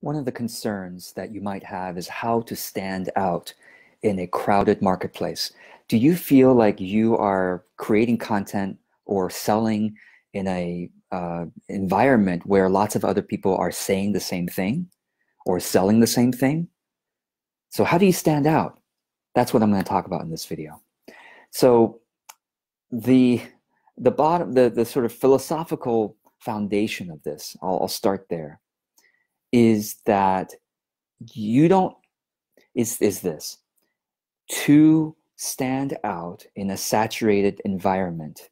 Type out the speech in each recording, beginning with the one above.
one of the concerns that you might have is how to stand out in a crowded marketplace. Do you feel like you are creating content or selling in a uh, environment where lots of other people are saying the same thing or selling the same thing? So how do you stand out? That's what I'm going to talk about in this video. So the the bottom the the sort of philosophical foundation of this, I'll, I'll start there, is that you don't is is this to stand out in a saturated environment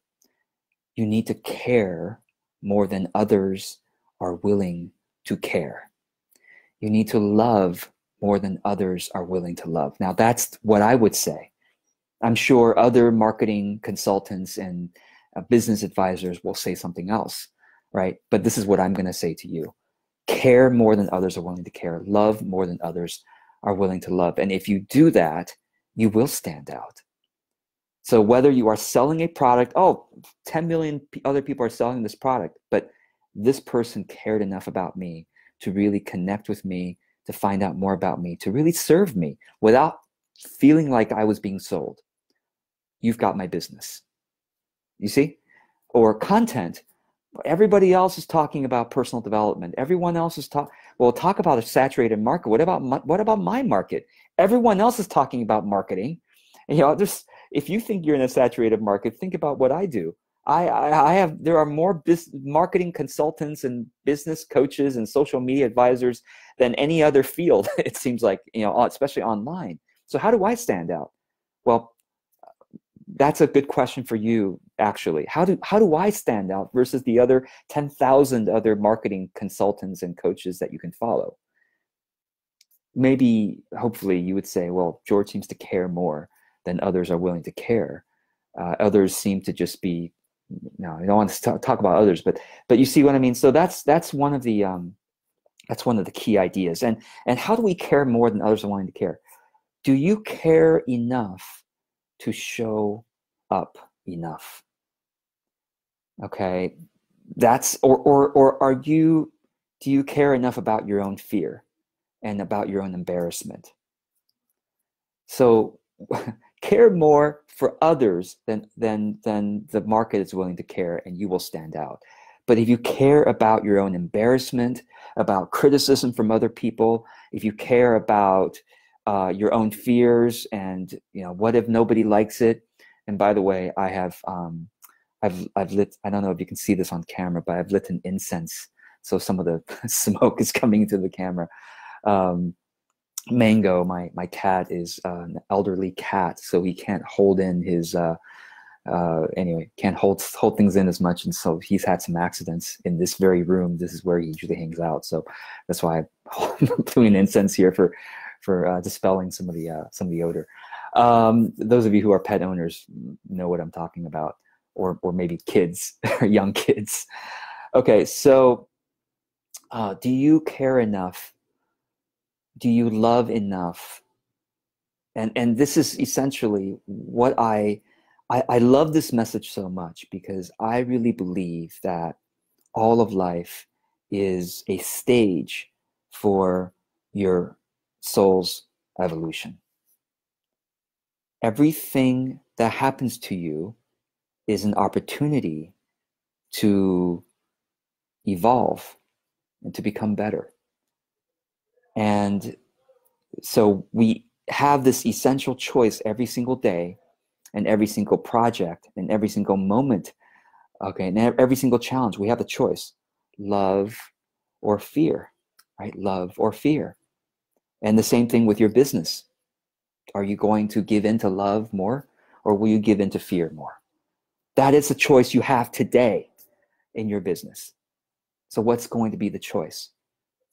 you need to care more than others are willing to care. You need to love more than others are willing to love. Now that's what i would say. I'm sure other marketing consultants and uh, business advisors will say something else right? But this is what i'm going to say to you care more than others are willing to care, love more than others are willing to love. And if you do that, you will stand out. So whether you are selling a product, oh, 10 million other people are selling this product, but this person cared enough about me to really connect with me, to find out more about me, to really serve me without feeling like I was being sold. You've got my business. You see? Or content Everybody else is talking about personal development. Everyone else is talking. Well, talk about a saturated market. What about my, what about my market? Everyone else is talking about marketing. You know, just if you think you're in a saturated market, think about what I do. I, I, I have there are more business, marketing consultants and business coaches and social media advisors than any other field. It seems like you know, especially online. So how do I stand out? Well, that's a good question for you actually. How do how do i stand out versus the other 10,000 other marketing consultants and coaches that you can follow? Maybe hopefully you would say well george seems to care more than others are willing to care. Uh, others seem to just be no i don't want to talk, about others but but you see what i mean? So that's that's one of the um that's one of the key ideas. And and how do we care more than others are willing to care? Do you care enough to show up enough. Okay? That's or or or are you do you care enough about your own fear and about your own embarrassment? So care more for others than than than the market is willing to care and you will stand out. But if you care about your own embarrassment about criticism from other people if you care about uh, your own fears and you know what if nobody likes it and by the way i have um, I've I've lit. I don't know if you can see this on camera, but I've lit an incense, so some of the smoke is coming into the camera. Um, Mango, my my cat is uh, an elderly cat, so he can't hold in his. Uh, uh, anyway, can't hold hold things in as much, and so he's had some accidents in this very room. This is where he usually hangs out, so that's why I'm doing incense here for for uh, dispelling some of the uh, some of the odor. Um, those of you who are pet owners know what I'm talking about or or maybe kids young kids. Okay, so uh, do you care enough? Do you love enough? And and this is essentially what I, I I love this message so much because I really believe that all of life is a stage for your soul's evolution. Everything that happens to you is an opportunity to evolve and to become better. And so we have this essential choice every single day and every single project and every single moment. Okay, and every single challenge, we have a choice love or fear, right? Love or fear. And the same thing with your business. Are you going to give in to love more or will you give in to fear more? That is a choice you have today in your business. So, what's going to be the choice?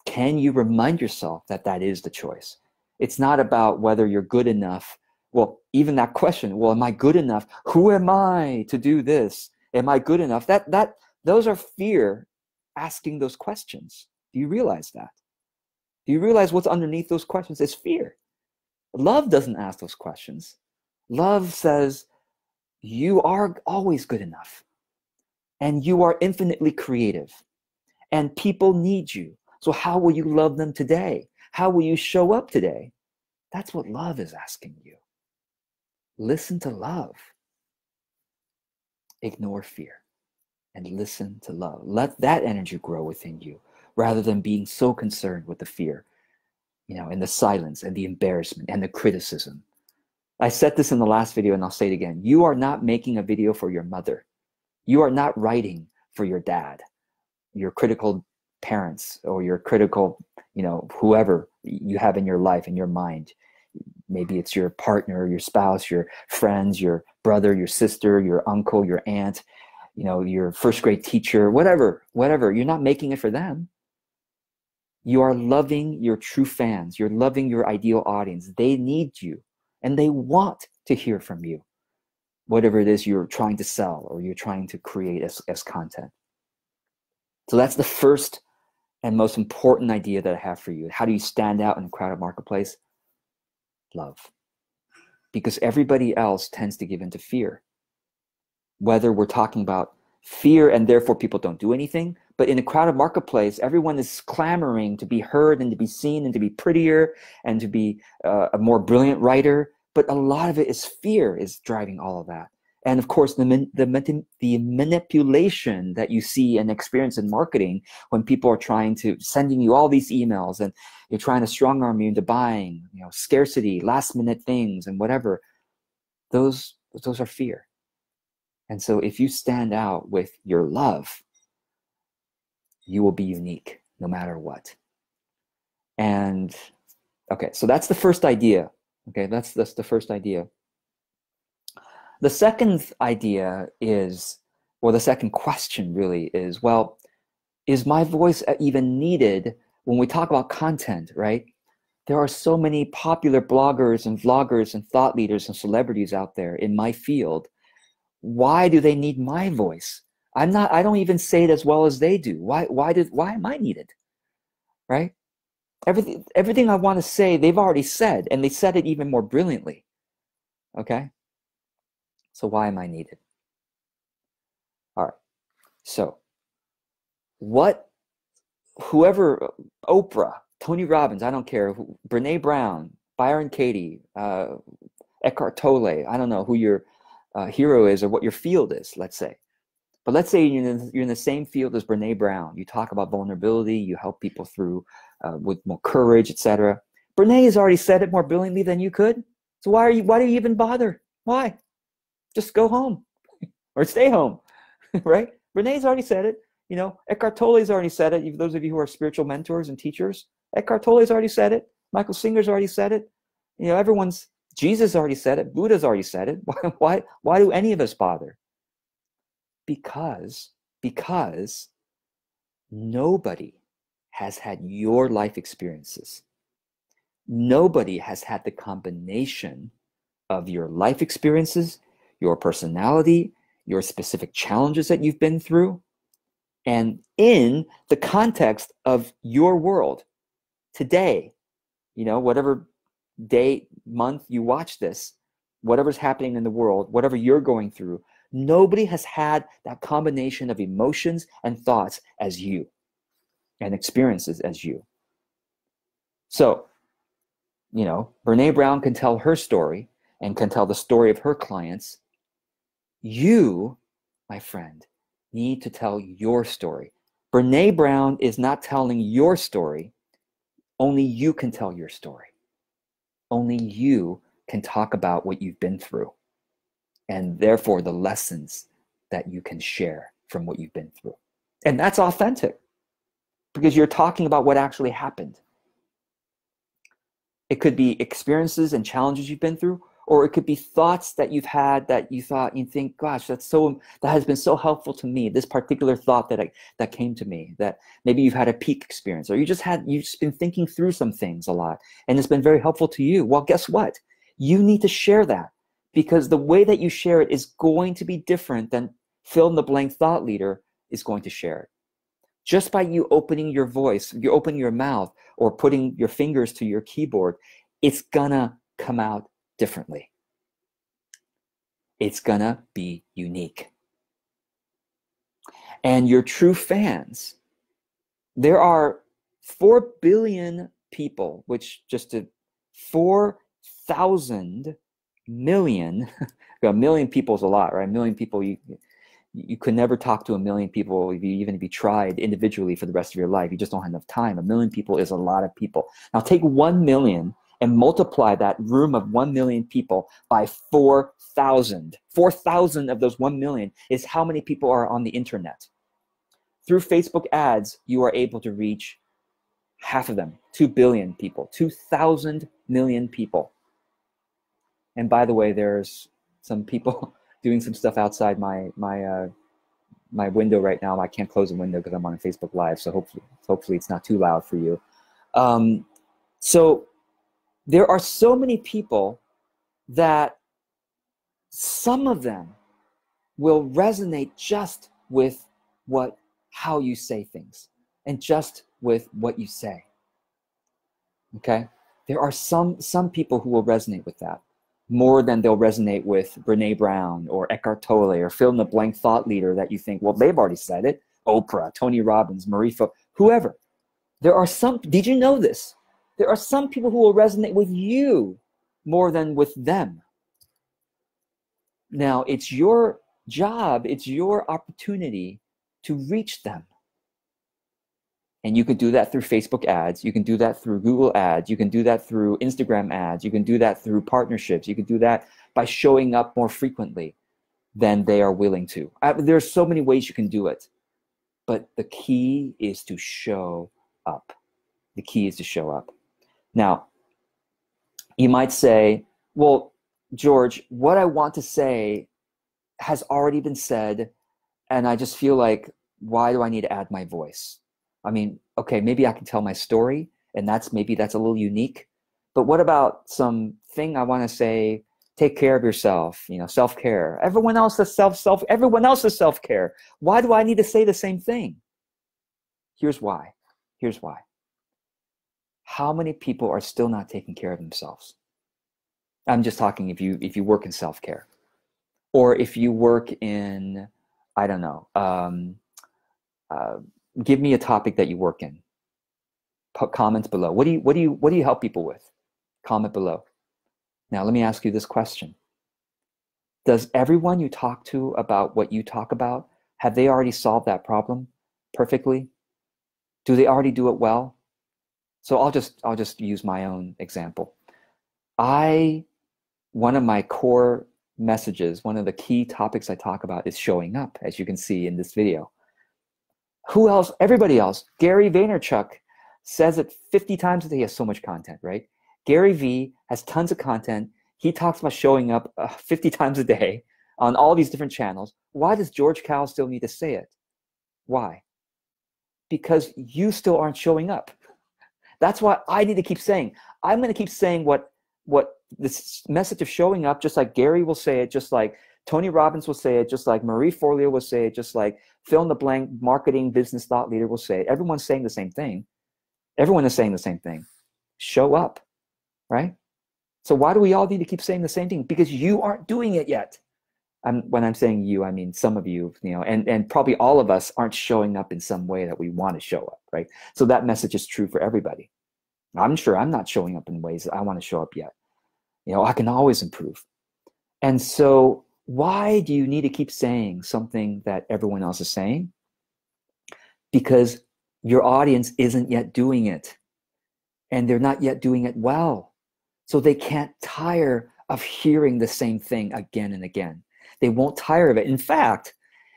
Can you remind yourself that that is the choice? It's not about whether you're good enough. Well, even that question, well, am I good enough? Who am I to do this? Am I good enough? That that those are fear asking those questions. Do you realize that? Do you realize what's underneath those questions is fear? Love doesn't ask those questions. Love says, you are always good enough and you are infinitely creative and people need you So, how will you love them today? How will you show up today? That's what love is asking you. Listen to love. Ignore fear and listen to love. Let that energy grow within you rather than being so concerned with the fear, you know, and the silence and the embarrassment and the criticism. I said this in the last video and I'll say it again. You are not making a video for your mother. You are not writing for your dad, your critical parents, or your critical, you know, whoever you have in your life, in your mind. Maybe it's your partner, your spouse, your friends, your brother, your sister, your uncle, your aunt, you know, your first grade teacher, whatever, whatever. You're not making it for them. You are loving your true fans. You're loving your ideal audience. They need you and they want to hear from you, whatever it is you're trying to sell or you're trying to create as, as content. So that's the first and most important idea that I have for you. How do you stand out in a crowded marketplace? Love. Because everybody else tends to give into fear. Whether we're talking about fear and therefore people don't do anything, but in a crowded marketplace, everyone is clamoring to be heard and to be seen and to be prettier and to be uh, a more brilliant writer. But a lot of it is fear is driving all of that. And of course the, the, the manipulation that you see and experience in marketing when people are trying to sending you all these emails and you're trying to strong arm you into buying you know scarcity last minute things and whatever those those are fear and so if you stand out with your love you will be unique no matter what and okay so that's the first idea okay that's that's the first idea the second idea is, or the second question really is, well, is my voice even needed when we talk about content, right? There are so many popular bloggers and vloggers and thought leaders and celebrities out there in my field. Why do they need my voice? I'm not, I don't even say it as well as they do. Why, why did, why am I needed? Right? Everything, everything I want to say, they've already said, and they said it even more brilliantly. Okay? So why am I needed? All right. So what whoever Oprah, Tony Robbins, I don't care, Brene Brown, Byron Katie, uh, Eckhart Tolle, I don't know who your uh, hero is or what your field is, let's say. But let's say you're in, the, you're in the same field as Brene Brown. You talk about vulnerability, you help people through uh, with more courage, etc. Brene has already said it more brilliantly than you could. So why are you? Why do you even bother? Why? just go home or stay home, right? Brene's already said it. You know, Eckhart Tolle's already said it. Those of you who are spiritual mentors and teachers, Eckhart Tolle's already said it. Michael Singer's already said it. You know, everyone's Jesus already said it. Buddha's already said it. Why, why, why do any of us bother? Because, because nobody has had your life experiences. Nobody has had the combination of your life experiences your personality, your specific challenges that you've been through, and in the context of your world today, you know, whatever day, month you watch this, whatever's happening in the world, whatever you're going through, nobody has had that combination of emotions and thoughts as you and experiences as you. So, you know, Brene Brown can tell her story and can tell the story of her clients you, my friend, need to tell your story. Brene Brown is not telling your story. Only you can tell your story. Only you can talk about what you've been through and therefore the lessons that you can share from what you've been through. And that's authentic because you're talking about what actually happened. It could be experiences and challenges you've been through, or it could be thoughts that you've had that you thought you think gosh that's so that has been so helpful to me this particular thought that I, that came to me that maybe you've had a peak experience or you just had you've just been thinking through some things a lot and it's been very helpful to you. Well guess what? You need to share that because the way that you share it is going to be different than fill in the blank thought leader is going to share it. Just by you opening your voice you opening your mouth or putting your fingers to your keyboard it's gonna come out differently. It's gonna be unique. And your true fans, there are 4 billion people, which just to 4,000 million, a million people is a lot, right? A million people, you, you could never talk to a million people if you even if you tried individually for the rest of your life. You just don't have enough time. A million people is a lot of people. Now take 1 million and multiply that room of 1 million people by 4,000. 4,000 of those 1 million is how many people are on the internet. Through Facebook ads, you are able to reach half of them, 2 billion people, 2,000 million people. And by the way, there's some people doing some stuff outside my my uh, my window right now. I can't close the window because I'm on Facebook Live, so hopefully hopefully it's not too loud for you. Um, so there are so many people that some of them will resonate just with what how you say things and just with what you say okay there are some some people who will resonate with that more than they'll resonate with Brene Brown or Eckhart Tolle or fill in the blank thought leader that you think, well, they've already said it. Oprah, Tony Robbins, Marie Fo, whoever. There are some, did you know this? There are some people who will resonate with you more than with them. Now, it's your job, it's your opportunity to reach them. And you can do that through Facebook ads. You can do that through Google ads. You can do that through Instagram ads. You can do that through partnerships. You can do that by showing up more frequently than they are willing to. I, there are so many ways you can do it. But the key is to show up. The key is to show up. Now, you might say, well, George, what I want to say has already been said, and I just feel like, why do I need to add my voice? I mean, okay, maybe I can tell my story, and that's maybe that's a little unique. But what about some thing I want to say? Take care of yourself. You know, self care. Everyone else is self self. Everyone else is self care. Why do I need to say the same thing? Here's why. Here's why. How many people are still not taking care of themselves? I'm just talking if you if you work in self care, or if you work in I don't know. Um, uh, give me a topic that you work in. Put comments below. What do you what do you what do you help people with? Comment below. Now let me ask you this question. Does everyone you talk to about what you talk about have they already solved that problem perfectly? Do they already do it well? So I'll just I'll just use my own example. I one of my core messages, one of the key topics I talk about is showing up, as you can see in this video. Who else? Everybody else. Gary Vaynerchuk says it 50 times a day. He has so much content, right? Gary V has tons of content. He talks about showing up uh, 50 times a day on all these different channels. Why does George Kao still need to say it? Why? Because you still aren't showing up. That's why I need to keep saying. I'm going to keep saying what what this message of showing up, just like Gary will say it, just like Tony Robbins will say it, just like Marie Forleo will say it, just like fill in the blank marketing business thought leader will say it. Everyone's saying the same thing. Everyone is saying the same thing. Show up, right? So why do we all need to keep saying the same thing? Because you aren't doing it yet. I'm, when I'm saying you, I mean some of you, you know, and, and probably all of us aren't showing up in some way that we want to show up, right? So that message is true for everybody. I'm sure I'm not showing up in ways that I want to show up yet. You know, I can always improve. And so why do you need to keep saying something that everyone else is saying? Because your audience isn't yet doing it and they're not yet doing it well. So they can't tire of hearing the same thing again and again. They won't tire of it. In fact,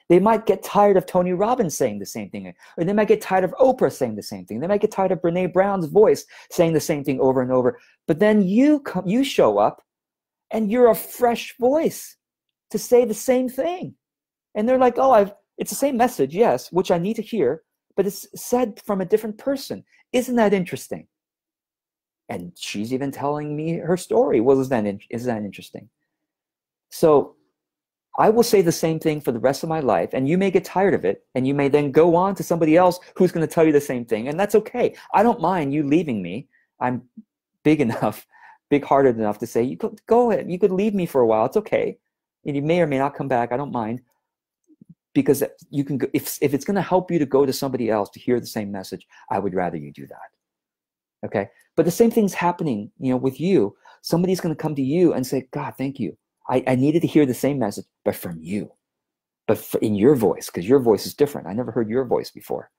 they might get tired of Tony Robbins saying the same thing, or they might get tired of Oprah saying the same thing. They might get tired of Brene Brown's voice saying the same thing over and over. But then you come, you show up, and you're a fresh voice to say the same thing. And they're like, oh, I've, it's the same message, yes, which I need to hear, but it's said from a different person. Isn't that interesting? And she's even telling me her story. Well, is that, is that interesting? So I will say the same thing for the rest of my life, and you may get tired of it, and you may then go on to somebody else who's going to tell you the same thing, and that's okay. I don't mind you leaving me. I'm big enough, big hearted enough to say, you could go ahead, you could leave me for a while. It's okay and you may or may not come back. I don't mind. because you can if, if it's going to help you to go to somebody else to hear the same message i would rather you do that okay but the same thing's happening you know with you somebody's going to come to you and say god thank you I, I needed to hear the same message but from you. But in your voice because your voice is different. I never heard your voice before.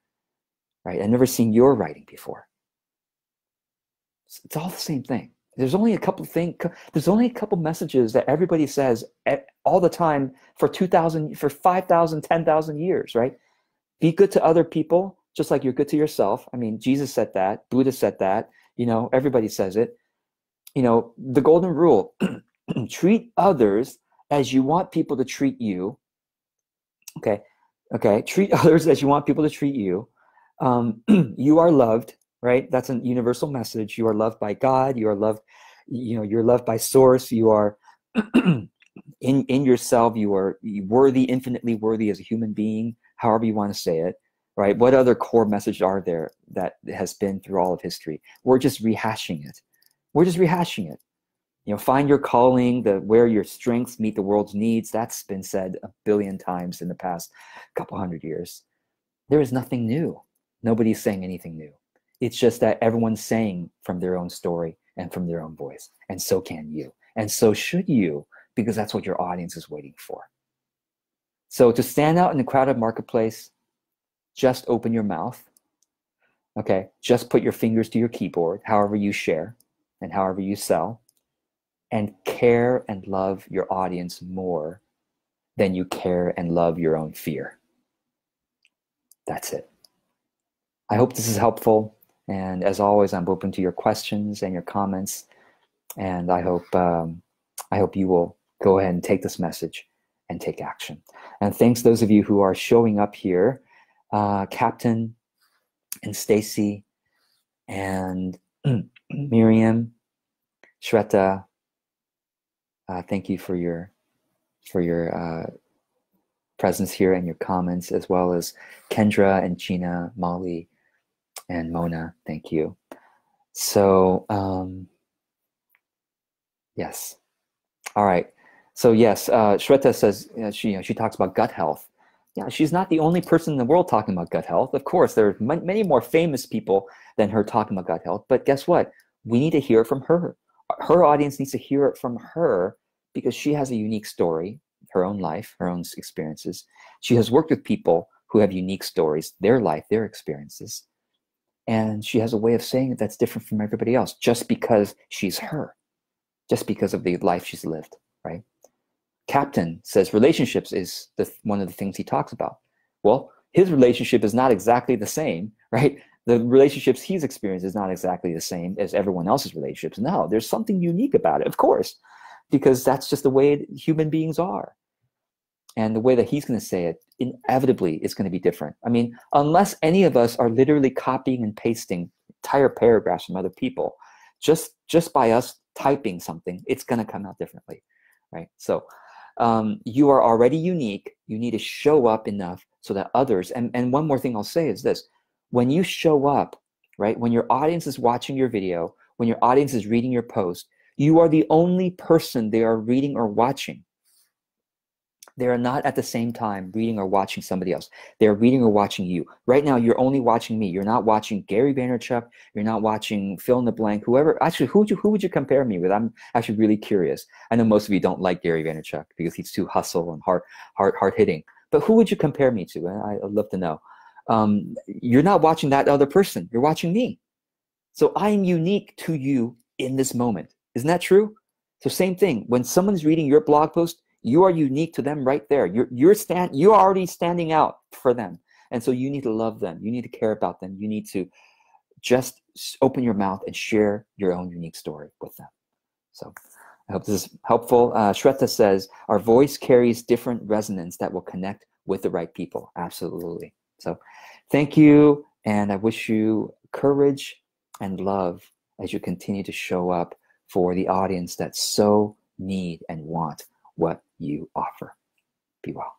Right? I've never seen your writing before. It's all the same thing. There's only a couple things there's only a couple messages that everybody says all the time for 2000 for 5000 10000 years right? Be good to other people just like you're good to yourself. I mean jesus said that buddha said that you know everybody says it. You know the golden rule treat others as you want people to treat you. Okay okay treat others as you want people to treat you. Um, you are loved right? That's a universal message. You are loved by god. You are loved you know you're loved by source. You are in in yourself. You are worthy infinitely worthy as a human being however you want to say it right? What other core message are there that has been through all of history? We're just rehashing it. We're just rehashing it you know find your calling the where your strengths meet the world's needs that's been said a billion times in the past couple hundred years there is nothing new nobody's saying anything new it's just that everyone's saying from their own story and from their own voice. And so can you. And so should you, because that's what your audience is waiting for. So to stand out in the crowded marketplace, just open your mouth. Okay. Just put your fingers to your keyboard, however you share and however you sell, and care and love your audience more than you care and love your own fear. That's it. I hope this is helpful. And as always, I'm open to your questions and your comments. And I hope um, I hope you will go ahead and take this message and take action. And thanks those of you who are showing up here, uh, Captain and Stacy and Miriam, Shweta. Uh, thank you for your for your uh, presence here and your comments, as well as Kendra and Gina, Molly, and Mona. Thank you. So, um, yes. All right. So yes, uh, Shweta says uh, she you know, she talks about gut health. Yeah, she's not the only person in the world talking about gut health. Of course, there are many more famous people than her talking about gut health. But guess what? We need to hear from her. Her audience needs to hear it from her because she has a unique story, her own life, her own experiences. She has worked with people who have unique stories, their life, their experiences and she has a way of saying it that's different from everybody else just because she's her just because of the life she's lived right? Captain says relationships is the, one of the things he talks about. Well his relationship is not exactly the same right the relationships he's experienced is not exactly the same as everyone else's relationships no there's something unique about it of course because that's just the way human beings are and the way that he's going to say it inevitably is going to be different. I mean, unless any of us are literally copying and pasting entire paragraphs from other people, just just by us typing something, it's going to come out differently, right? So um, you are already unique. You need to show up enough so that others. And and one more thing I'll say is this: when you show up, right, when your audience is watching your video, when your audience is reading your post, you are the only person they are reading or watching they are not at the same time reading or watching somebody else. They're reading or watching you. Right now, you're only watching me. You're not watching Gary Vaynerchuk. You're not watching fill in the blank. Whoever. Actually, who would you who would you compare me with? I'm actually really curious. I know most of you don't like Gary Vaynerchuk because he's too hustle and hard hard hard hitting. But who would you compare me to? I, I'd love to know. Um, you're not watching that other person. You're watching me. So I am unique to you in this moment. Isn't that true? So same thing. When someone's reading your blog post, you are unique to them right there you're you're stand you're already standing out for them and so you need to love them you need to care about them you need to just open your mouth and share your own unique story with them so i hope this is helpful uh, shweta says our voice carries different resonance that will connect with the right people absolutely so thank you and i wish you courage and love as you continue to show up for the audience that so need and want what you offer. Be well.